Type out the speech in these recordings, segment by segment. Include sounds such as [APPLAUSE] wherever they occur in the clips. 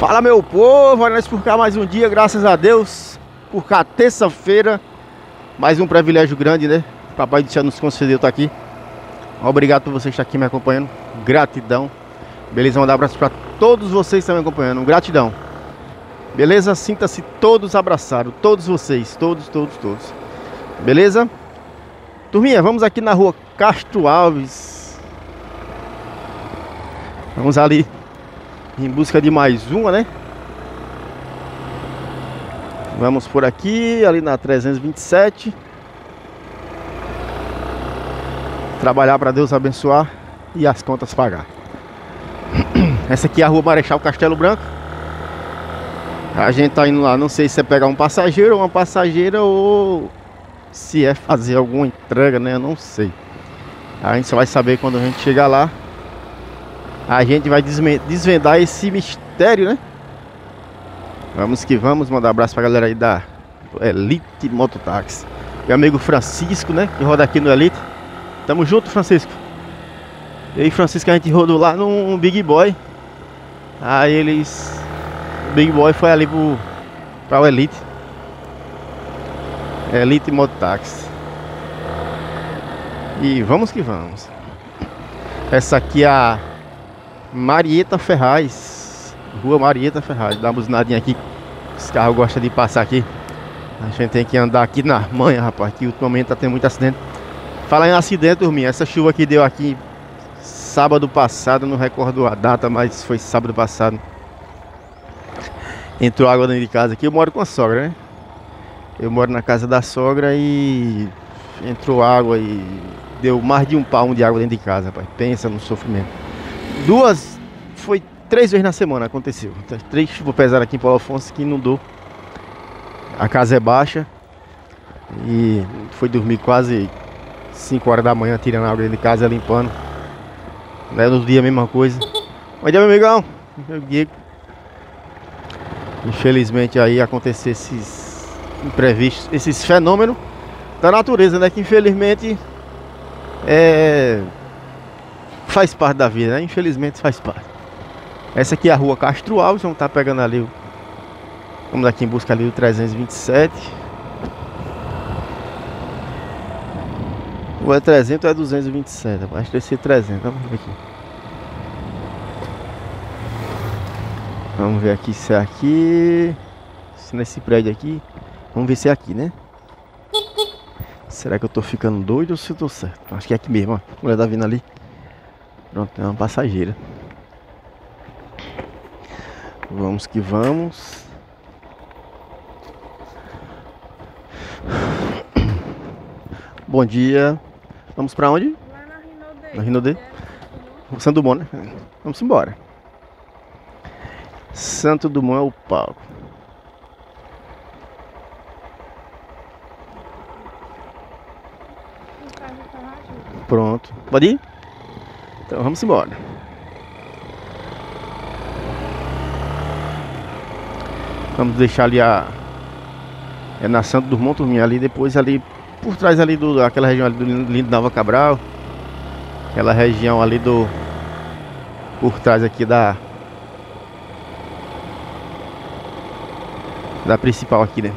Fala meu povo, nós por cá mais um dia, graças a Deus. Por cá, terça-feira, mais um privilégio grande, né? Papai do céu nos concedeu estar aqui. Obrigado por você estar aqui me acompanhando. Gratidão. Beleza? Mandar um abraço para todos vocês que estão me acompanhando. Gratidão. Beleza? Sinta-se todos abraçados. Todos vocês. Todos, todos, todos. Beleza? Turminha, vamos aqui na rua Castro Alves. Vamos ali em busca de mais uma, né? Vamos por aqui, ali na 327. Trabalhar para Deus abençoar e as contas pagar. [CLEARS THROAT] Essa aqui é a rua Marechal Castelo Branco. A gente tá indo lá, não sei se é pegar um passageiro ou uma passageira ou se é fazer alguma entrega, né? Eu não sei. A gente só vai saber quando a gente chegar lá. A gente vai desvendar esse mistério, né? Vamos que vamos, mandar um abraço pra galera aí da Elite Mototáxi. Meu amigo Francisco, né? Que roda aqui no Elite. Tamo junto, Francisco. Eu e Francisco a gente rodou lá no Big Boy. Aí eles. O Big Boy foi ali pro. pra o Elite. Elite Mototáxi. E vamos que vamos. Essa aqui é a Marieta Ferraz. Rua Marieta Ferraz. Dá uma buzinadinha aqui. Os carros gostam de passar aqui. A gente tem que andar aqui na manhã, rapaz. Que ultimamente tá tendo muito acidente. Falar em acidente, turminha. Essa chuva que deu aqui sábado passado, não recordo a data, mas foi sábado passado. Entrou água dentro de casa aqui. Eu moro com a sogra, né? Eu moro na casa da sogra e entrou água e deu mais de um palmo de água dentro de casa, rapaz. Pensa no sofrimento. Duas, foi três vezes na semana aconteceu. Três chuvas pesadas aqui em Paulo Afonso que inundou. A casa é baixa e foi dormir quase 5 horas da manhã tirando água dentro de casa, limpando. Né, no dia a mesma coisa. Bom dia, meu amigão. Meu Diego. Infelizmente aí aconteceu esses imprevistos, esses fenômenos da natureza, né? Que infelizmente é, faz parte da vida, né? Infelizmente faz parte. Essa aqui é a rua Castro Alves, vamos estar tá pegando ali o. Vamos aqui em busca ali do 327. Ou é 300 ou é 227? Acho que deve ser 300. Vamos ver aqui. Vamos ver aqui se é aqui. Se nesse prédio aqui. Vamos ver se é aqui, né? Será que eu tô ficando doido ou se eu tô certo? Acho que é aqui mesmo, ó. A mulher tá vindo ali. Pronto, tem uma passageira. Vamos que vamos. Bom dia. Vamos pra onde? Lá na Rinodê. Na Rinodê? Santo Dumont, né? Vamos embora. Santo Dumont é o palco. Pronto. Pode ir? Então vamos embora. Vamos deixar ali a. É na Santo Dumont, turminha, ali depois ali por trás ali do aquela região ali do Lindo Nova Cabral. Aquela região ali do por trás aqui da da principal aqui, né?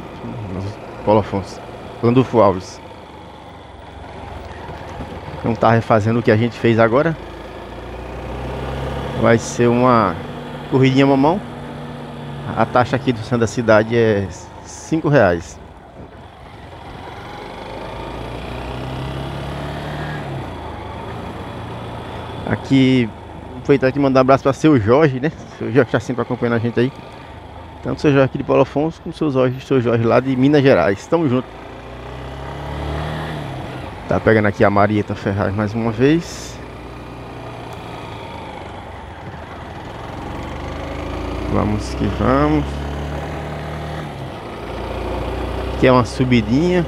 Paulo Afonso. Landulfo Alves. Então tá refazendo o que a gente fez agora. Vai ser uma corridinha mamão. A taxa aqui do centro da cidade é 5 reais. Aqui, aproveitar aqui e mandar um abraço para seu Jorge, né? Seu Jorge está sempre acompanhando a gente aí. Tanto seu Jorge aqui de Paulo Afonso, como seu Jorge, seu Jorge lá de Minas Gerais. Tamo junto. Tá pegando aqui a Marieta Ferraz mais uma vez. Vamos que vamos. Aqui é uma subidinha.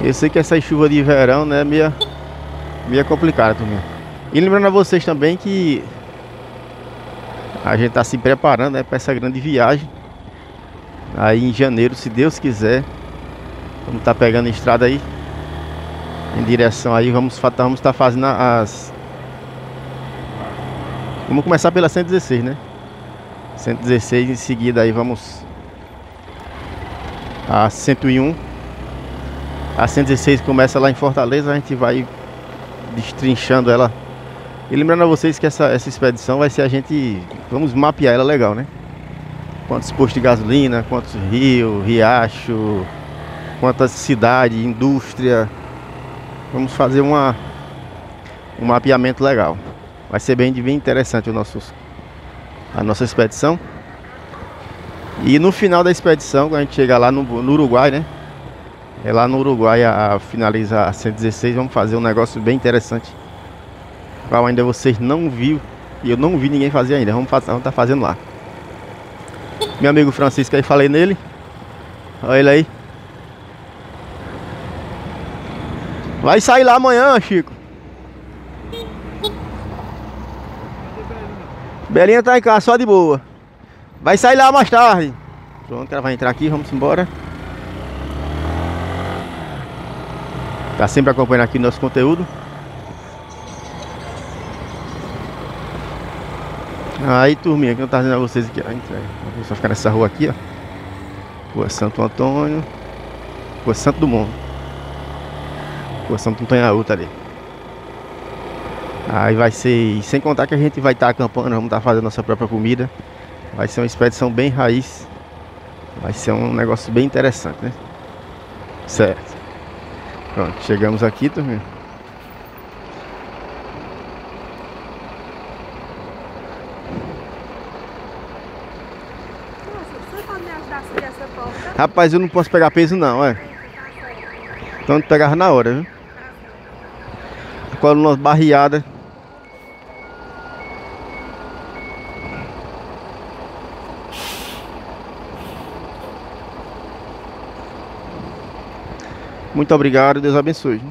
Eu sei que essa chuva de verão, né, meio, meio complicada também. E lembrando a vocês também que a gente tá se preparando, né, para essa grande viagem. Aí em janeiro, se Deus quiser, vamos estar tá pegando estrada aí. Em direção aí, vamos estar vamos tá fazendo as Vamos começar pela 116, né? 116 em seguida aí vamos a 101 a 116 começa lá em Fortaleza, a gente vai destrinchando ela. E lembrando a vocês que essa, essa expedição vai ser a gente. Vamos mapear ela legal, né? Quantos postos de gasolina, quantos rios, riacho, quantas cidades, indústria. Vamos fazer uma, um mapeamento legal. Vai ser bem, bem interessante o nosso, a nossa expedição. E no final da expedição, quando a gente chegar lá no, no Uruguai, né? É lá no Uruguai a, a finaliza a 116, vamos fazer um negócio bem interessante. Qual ainda vocês não viu e eu não vi ninguém fazer ainda. Vamos estar tá fazendo lá. Meu amigo Francisco aí, falei nele. Olha ele aí. Vai sair lá amanhã, Chico. Belinha tá em casa, só de boa. Vai sair lá mais tarde. Pronto, ela vai entrar aqui, vamos embora. Tá sempre acompanhando aqui nosso conteúdo. Aí, turminha, que eu tava dizendo a vocês aqui, ó. Vou só ficar nessa rua aqui, ó. Rua Santo Antônio. Rua Santo do Rua Santo Antônio Alta ali. Aí vai ser. Sem contar que a gente vai estar tá acampando, vamos estar tá fazendo nossa própria comida. Vai ser uma expedição bem raiz. Vai ser um negócio bem interessante, né? Certo. Pronto, chegamos aqui, turma. Rapaz, eu não posso pegar peso não, é. Então pegava na hora, viu? Nós barriada Muito obrigado, Deus abençoe.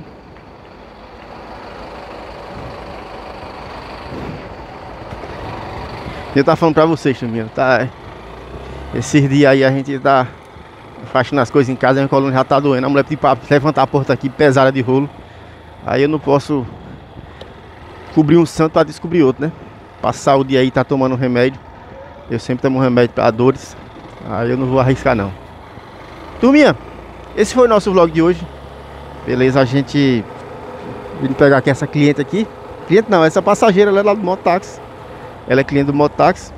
Eu tava falando pra vocês também, tá? Esses dias aí a gente tá fazendo as coisas em casa, a minha coluna já tá doendo. A mulher pediu pra levantar a porta aqui pesada de rolo. Aí eu não posso cobrir um santo pra descobrir outro, né? Passar o dia aí tá tomando remédio. Eu sempre tomo remédio pra dores. Aí eu não vou arriscar não. Turminha, esse foi o nosso vlog de hoje. Beleza, a gente vim pegar aqui essa cliente aqui. Cliente não, essa passageira ela é lá do mototáxi. Ela é cliente do mototáxi.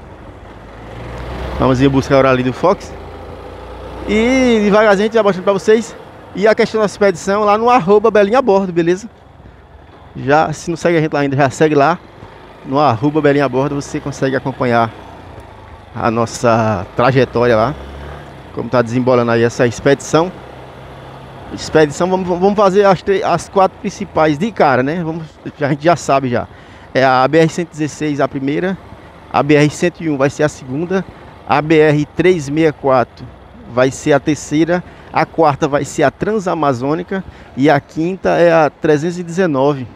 Vamos ir buscar ela ali do Fox. E devagarzinho a gente vai mostrando pra vocês. E a questão da expedição lá no arroba Belinha Bordo, beleza? Já, se não segue a gente lá ainda, já segue lá. No arroba Belinha Bordo você consegue acompanhar a nossa trajetória lá. Como tá desembolando aí essa expedição expedição, vamos, vamos fazer as, as quatro principais de cara, né? Vamos, a gente já sabe já. É a BR-116 a primeira, a BR-101 vai ser a segunda, a BR-364 vai ser a terceira, a quarta vai ser a Transamazônica e a quinta é a 319,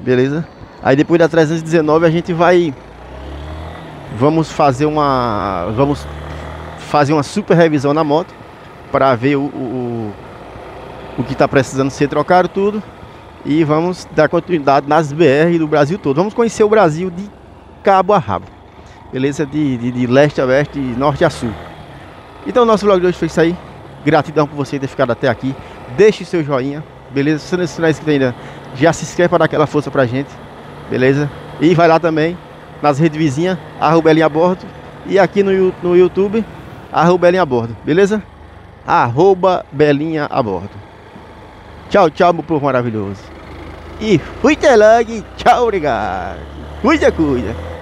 beleza? Aí depois da 319 a gente vai, vamos fazer uma, vamos fazer uma super revisão na moto para ver o, o o que está precisando ser trocado tudo. E vamos dar continuidade nas BR do Brasil todo. Vamos conhecer o Brasil de cabo a rabo. Beleza? De, de, de leste a oeste, norte a sul. Então o nosso vlog de hoje foi isso aí. Gratidão por você ter ficado até aqui. Deixe seu joinha. Beleza? Se não é inscrito ainda, já se inscreve para dar aquela força pra gente. Beleza? E vai lá também nas redes vizinhas, a bordo. E aqui no, no YouTube, arroba a bordo. Beleza? Arroba Belinha a bordo. Tchau, tchau, meu povo maravilhoso. E fui telang, tchau, obrigado. Cuida, cuida.